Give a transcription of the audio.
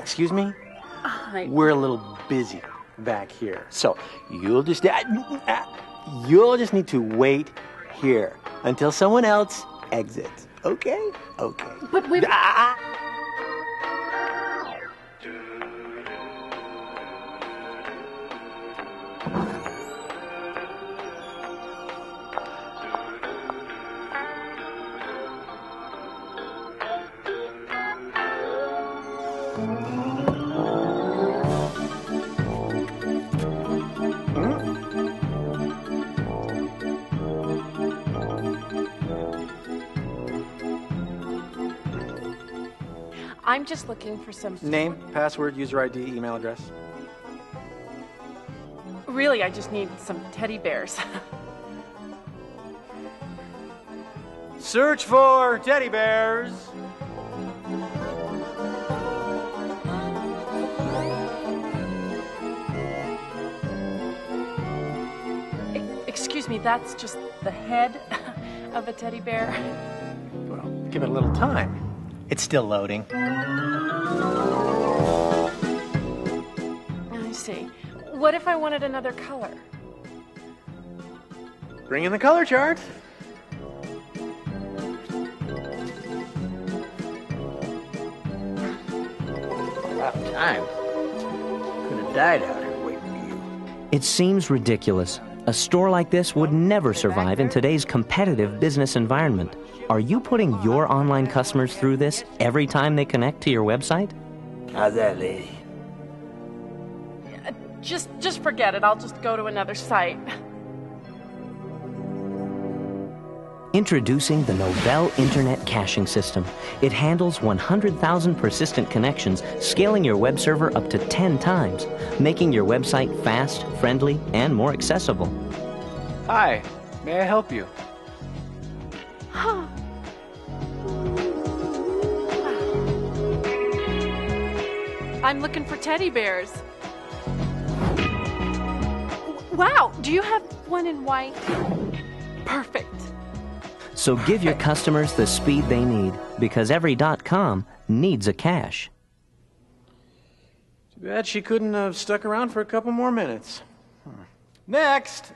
Excuse me? I, We're a little busy back here. So you'll just you'll just need to wait here until someone else exits. Okay? Okay. but we. Ah, ah, I'm just looking for some. Name, password, user ID, email address. Really, I just need some teddy bears. Search for teddy bears. Excuse me, that's just the head of a teddy bear. Well, give it a little time. It's still loading. I see. What if I wanted another color? Bring in the color chart. About time. Could have died out here waiting for you. It seems ridiculous. A store like this would never survive in today's competitive business environment. Are you putting your online customers through this every time they connect to your website? How's that, lady? Uh, just, just forget it. I'll just go to another site. Introducing the Novell Internet Caching System. It handles 100,000 persistent connections, scaling your web server up to 10 times, making your website fast, friendly, and more accessible. Hi, may I help you? Huh. I'm looking for teddy bears. Wow, do you have one in white? Perfect. So give your customers the speed they need because every .com needs a cache. Too bad she couldn't have stuck around for a couple more minutes. Next!